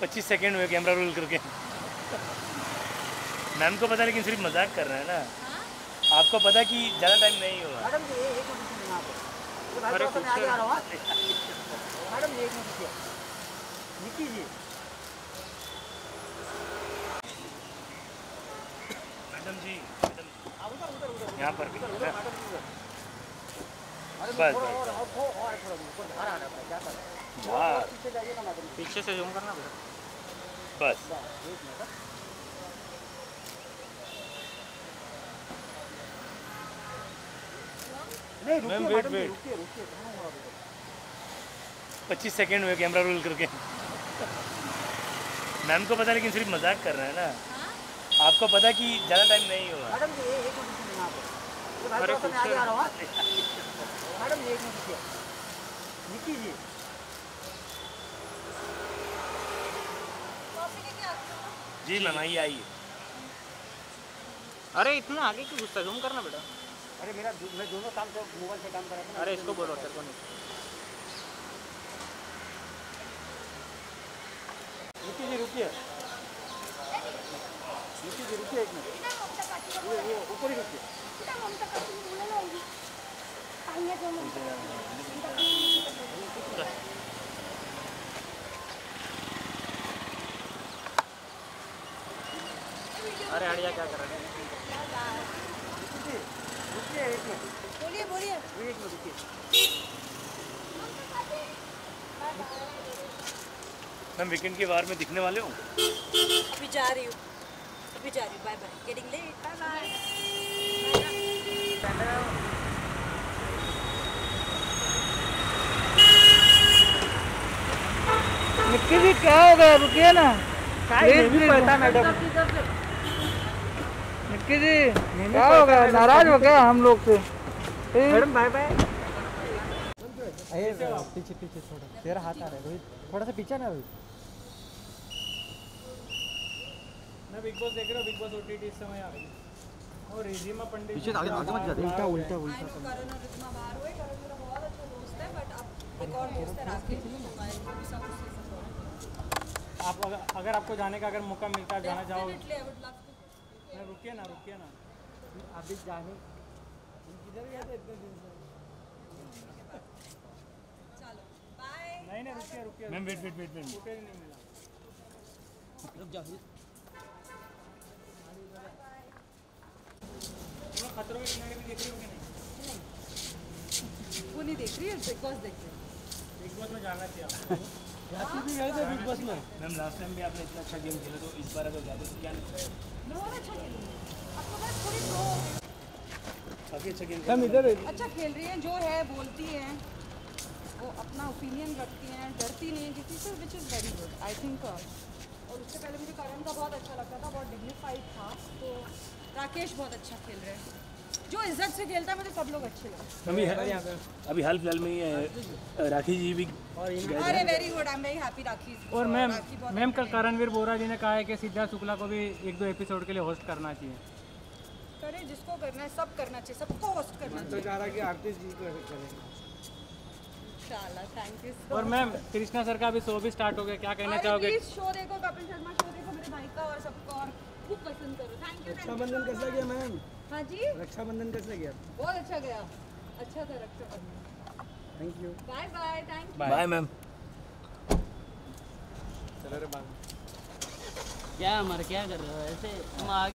पच्चीस सेकंड हुए camera roll करके मैम को पता लेकिन सिर्फ़ मज़ाक कर रहे हैं ना आपको पता है कि ज़्यादा टाइम नहीं होगा मैडम जी यहाँ अरे हूँ हाँ। मैडम जी हाँ, पर भी बस, बस, है हैं हाँ पीछे से जूम करना बेटा बस। बस, एक मिनट हाँ। नहीं अभी तक? पच्चीस सेकंड हुए कैमरा रोल करके। मैम को पता लेकिन सिर्फ़ मज़ाक कर रहे हैं ना। आपको पता है कि ज़्यादा टाइम नहीं हुआ। मैडम जी एक मिनट ये हूँ। हाँ। मैडम जी एक मिनट रुकिए। जी मैम आइए आइए अरे इतना आगे क्यों गुस्सा जूम करना बेटा। अरे मेरा मैं दोनों काम से मोबाइल से काम कर रहा था अरे इसको बोलो तेरे को नहीं। रुकिए जी रुकिए रुकिए जी रुकिए एक मिनट। वो वो ऊपर ही रुकिए अरे हड़िया क्या कर रहे हैं? रुकिए रुकिए एक मिनट बोलिए बोलिए। एक मिनट रुकिए मैम वीकेंड के बार में दिखने वाले हो? अभी जा रही हूँ। अभी जा रही हूँ। Bye bye getting late bye bye Nikki ji क्या हो गया? रुकिए ना। प्लीज़ प्लीज़ निक्की जी क्या हो गया? नाराज़ हो गया हम लोग से। मैडम बाय बाय पीछे पीछे थोड़ा तेरा हाथ आ रहा है रोहित थोड़ा सा पीछे ना रोहित मैं बिग बॉस देख रहा हूँ? बिग बॉस ओटीटी इस समय आ रही है। और रिजीमा पंडित पीछे आगे आगे मत जा उल्टा उल्टा उल्टा। करण और बाहर हुए करण मेरा बहुत अच्छा दोस्त है बट अब एक और दोस्त है राकेश मोबाइल को भी सब उससे support आप अगर, आपको जाने का अगर मौका मिलता है। जाना चाहोगे नहीं, रुकिए ना रुकिए ना। अभी जाने। किधर गया था इतने दिन से? चलो बाय नहीं नहीं रुकिए रुकिए ma'am wait wait wait wait footage नहीं मिला। रुक जा तुम खतरों के किनारे भी देख रही हो कि नहीं? वो नहीं देख रही है बिग बॉस देख रही है। बिग बॉस में जाना चाहिए आपको। जाती भी गए थे बिग बॉस में? मैम लास्ट टाइम भी आपने इतना अच्छा गेम खेला तो इस बार अगर ज़्यादा तो क्या बहुत अच्छा खेल रही हूँ आपको बस थोड़ी अच्छा इधर अच्छा खेल रही हैं जो है बोलती हैं। वो अपना ओपिनियन रखती हैं डरती नहीं है किसी से which is very good I think और उससे पहले मुझे करण का बहुत अच्छा लगता था बहुत डिग्निफाइड था तो राकेश बहुत अच्छा खेल रहे हैं। जो इज़्ज़त से खेलता है मुझे सब लोग अच्छे लगते अभी अभी हाल फ़िलहाल में ही राखी जी भी अरे very good I am very happy Rakhi और मैम मैम कल करणवीर बोरा जी ने कहा है कि सिद्धार्थ शुक्ला को भी एक दो एपिसोड के लिए होस्ट करना चाहिए। करे जिसको करना है सब करना चाहिए सबको होस्ट करना चाहिए। चाह रहा कि आर्टिस्ट जी को करेंगे इंशाल्लाह थैंक यू और मैम कृष्णा सर का भी शो भी स्टार्ट हो गया क्या कहना चाहोगे? प्लीज़ शो देखो कपिल शर्मा शो देखो मेरे भाई का और सबका और खूब पसंद करो। थैंक यू रक्षाबंधन कैसा गया मैम? हाँ जी? रक्षाबंधन कैसा गया? बहुत अच्छा गया। अच्छा था Rakshabandhan. Thank you bye bye thank you bye ma'am चलो रे बाय क्या हमारे क्या कर रहे हो? ऐसे हम आगे